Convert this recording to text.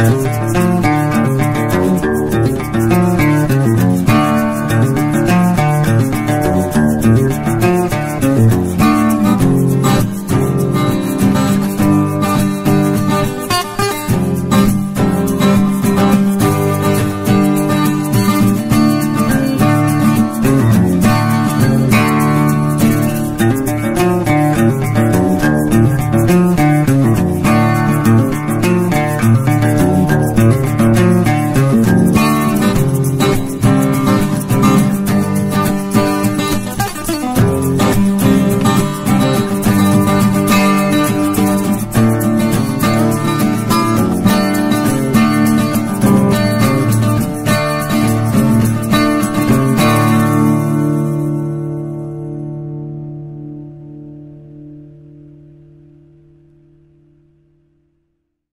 Mm-hmm.